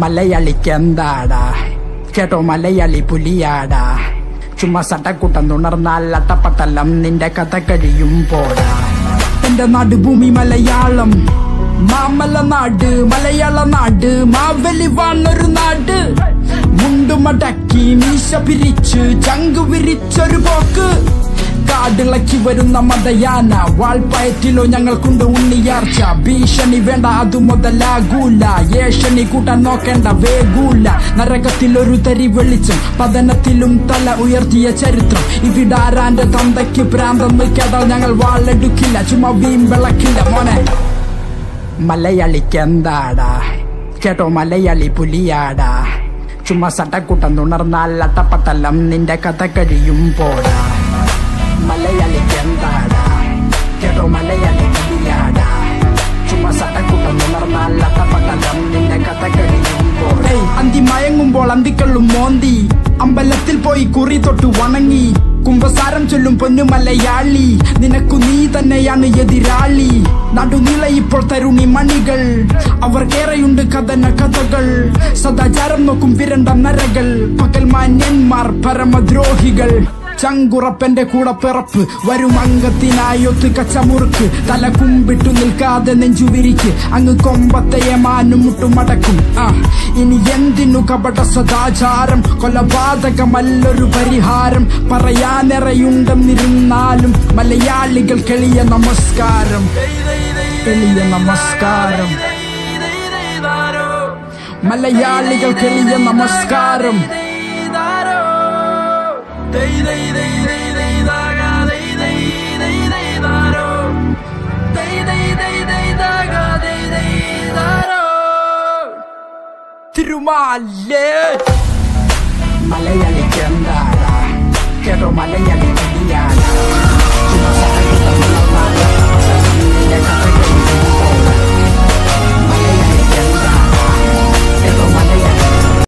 മലയാളിക്ക് എന്താടാ കേട്ടോ മലയാളി പുലിയാടാ. ചുമ്മാ സട്ടക്കൂട്ടം തുണർന്നാൽ അട്ടപ്പട്ടലം നിന്റെ കഥ കഴിയും പോടാ. എന്റെ നാടുഭൂമി മലയാളം മാമല നാട് മലയാള നാട് മാവലി വാണൊരു നാട്. മുണ്ടുമടക്കി മീശ പിരിച്ച് ചങ്ക് വിരിച്ചൊരു പോക്ക്. കാടിളക്കി വരുന്ന മതയാന വാൾപ്പയറ്റിലോ ഞങ്ങൾക്കുണ്ട് ഉണ്ണിയാർച്ച. ഭീഷണി വേണ്ട അതു മുതലാകൂല. ഏഷണി കൂട്ടാൻ നോക്കേണ്ട വേഗൂല. നരകത്തിൽ ഒരു തരി വെളിച്ചം പതനത്തിലും തല ഉയർത്തിയ ചരിത്രം. ഇവിടാരാന്റെ തന്തയ്ക്ക് പ്രാന്തെന്ന് കേട്ടാൽ ഞങ്ങൾ വാളെടുക്കില്ല ചുമ വീം വിളക്കില്ല. മോനെ. മലയാളിക്ക് എന്താടാ? കേട്ടോ മലയാളി പുലിയാടാ. ചുമ്മാ സട്ടക്കുട്ടം തുണർന്നാൽ അട്ടപ്പട്ടലം നിന്റെ കഥ കഴിയും പോടാ മലയാളിക്ക് എന്താടാ കേട്ടോ മലയാളി പുലിയാടാ ചുമ്മാ സട്ടക്കുട്ടം തുണർന്നാൽ അട്ടപ്പട്ടലം നിന്റെ കഥ കഴിയും പോടാ അന്തി മയങ്ങുമ്പോൾ അന്തിക്കള്ളും മോന്തി അമ്പലത്തിൽ പോയി കുറി തൊട്ട് വണങ്ങി കുംഭസാരം ചൊല്ലും പൊന്നു മലയാളി നിനക്കു നീ തന്നെയാണ് എതിരാളി നടുനില ഇപ്പോൾ തരുണി മണികൾ അവർ ഏറെയുണ്ട് കഥന കഥകൾ സദാചാരം നോക്കും വിരണ്ട നരകൾ പകൽ മാന്യന്മാർ പരമദ്രോഹികൾ ചങ്കുറപ്പന്റെ കൂടെ പിറപ്പ് വരും അംഗത്തിനായൊത്ത് കച്ചമുറുക്ക് തല കുമ്പിട്ടു നിൽക്കാതെ നെഞ്ചുവിരിക്ക്. അങ്ങ് കൊമ്പത്തയെ മാനും മുട്ടും മടക്കും. ആ ഇനി എന്തിനു കപട സദാചാരം കൊലപാതകമല്ലൊരു പരിഹാരം. പറയാനിറയുണ്ടെന്നിരുന്നാലും മലയാളികൾ കെളിയ നമസ്കാരം. എളിയ നമസ്കാരം. മലയാളികൾ കെളിയ നമസ്കാരം. തിരുമാലേ മലയാളിക്ക് എന്താടാ കേട്ടോ മലയാളി പുലിയാടാ